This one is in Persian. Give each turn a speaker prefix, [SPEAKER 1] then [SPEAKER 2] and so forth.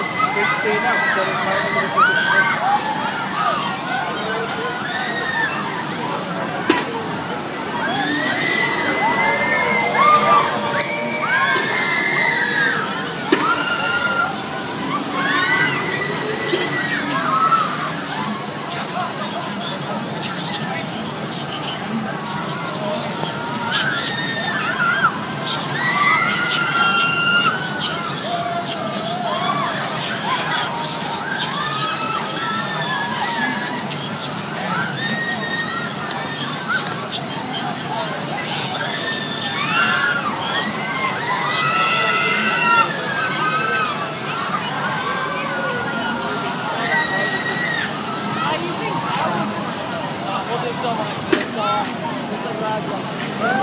[SPEAKER 1] is 16 now, so it's
[SPEAKER 2] چرا که رسوا